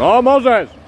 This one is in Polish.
No możesz!